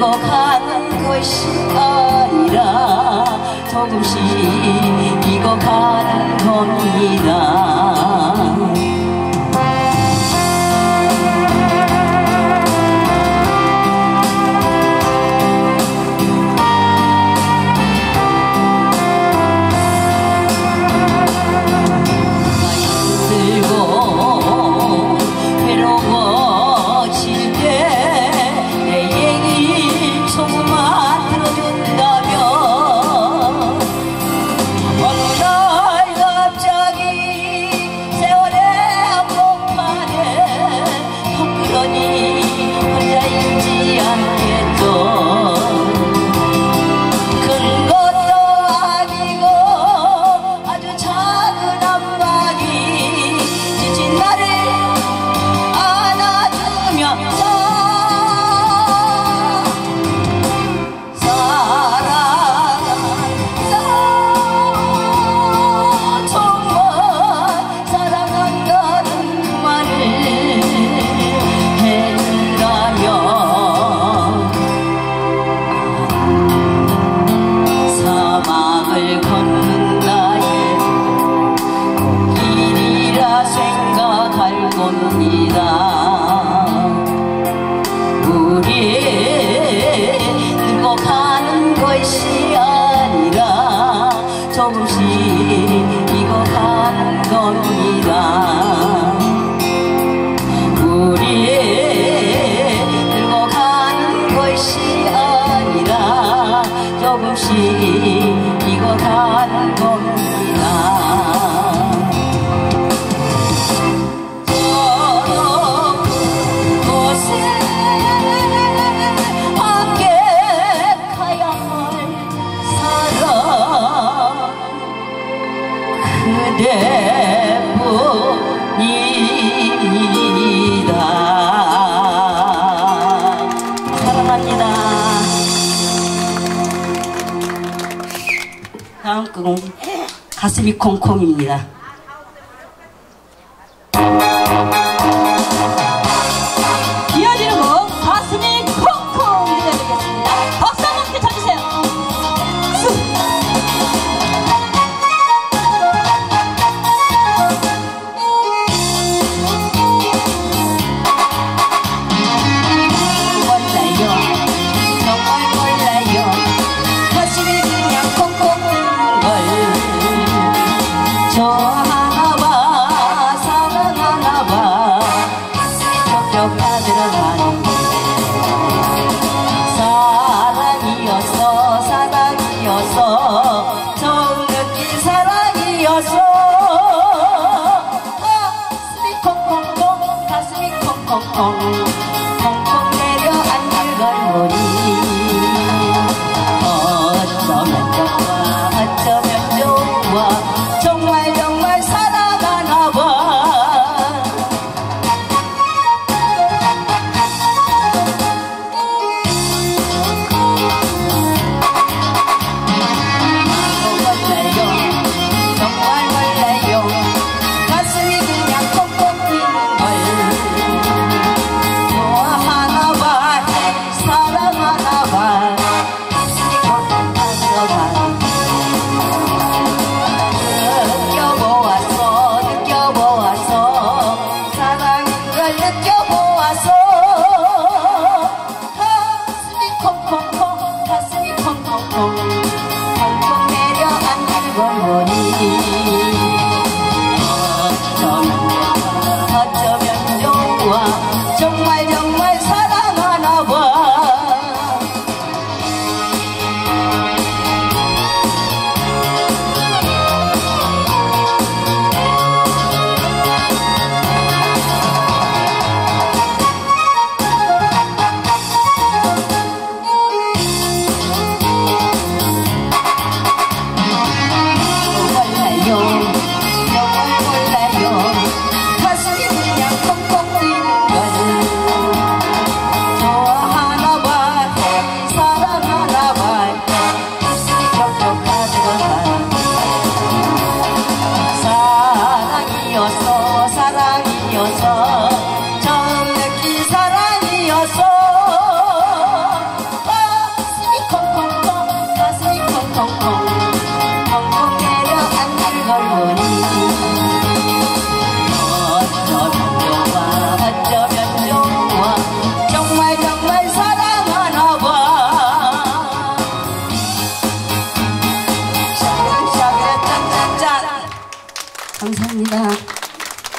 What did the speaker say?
울고 가는 것이 아니라 조금씩 익어가는 겁니다. 겁니다. 그대뿐이다. 사랑합니다. 다음 곡은 가슴이 콩콩입니다. 阿桑。